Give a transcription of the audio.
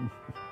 Mm-hmm.